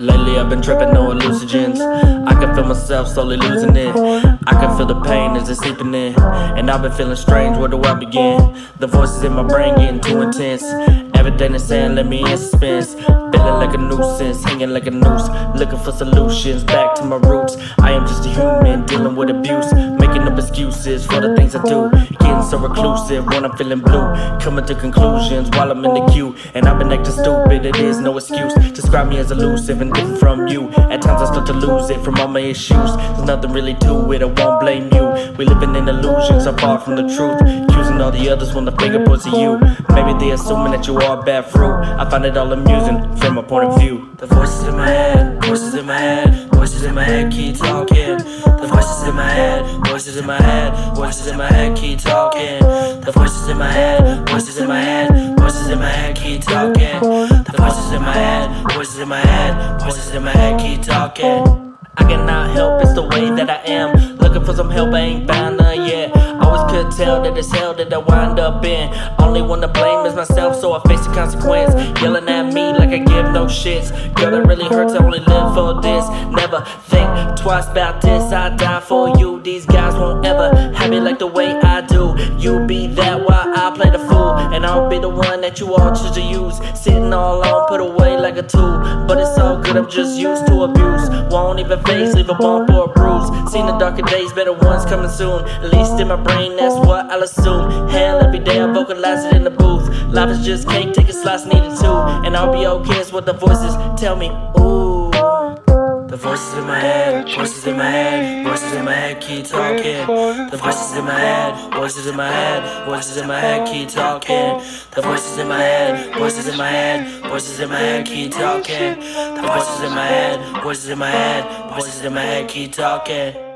Lately I've been tripping on hallucinogens. I can feel myself slowly losing it. I can feel the pain as it's seeping in. And I've been feeling strange, where do I begin? The voices in my brain getting too intense Everything is saying let me in suspense. Feeling like a nuisance, hanging like a noose. Looking for solutions, back to my roots. I am just a human, dealing with abuse excuses for the things I do. Getting so reclusive when I'm feeling blue. Coming to conclusions while I'm in the queue. And I've been acting stupid, it is no excuse. Describe me as elusive and different from you. At times I start to lose it from all my issues. There's nothing really to it, I won't blame you. We living in illusions, so far from the truth. Accusing all the others when the finger points at you. Maybe they assuming that you are bad fruit. I find it all amusing from my point of view. The voices in my head, voices in my head, voices in my head keep talking. The voices in my head, voices in my head, voices in my head keep talking. The voices in my head, voices in my head, voices in my head keep talking. The voices in my head, voices in my head, voices in my head keep talking. I cannot help, it's the way that I am. Looking for some help, I ain't found none yet. Always could tell that it's hell that I wind up in. Only one to blame is myself, so I face the consequence. Yelling at me like I give no shits. Girl, that really hurts, I only live for this. Never think twice about this, I die for you. These guys won't ever have me like the way I do. You be that while I play the fool, and I'll be the one that you all choose to use. Sitting all alone, put away like a tool. But it's all good, I'm just used to abuse. Won't even face, leave a bump or a bruise. Seen the darker days, better ones coming soon. At least in my brain, that's what I'll assume. Hell, every day I vocalize it in the booth. Life is just cake, take a slice, needed two. And I'll be okay, is what the voices tell me. Ooh. The voices in my head, voices in my head, voices in my head keep talking. The voices in my head, voices in my head, voices in my head keep talking. The voices in my head, voices in my head, voices in my head keep talking. The voices in my head, voices in my head, voices in my head keep talking.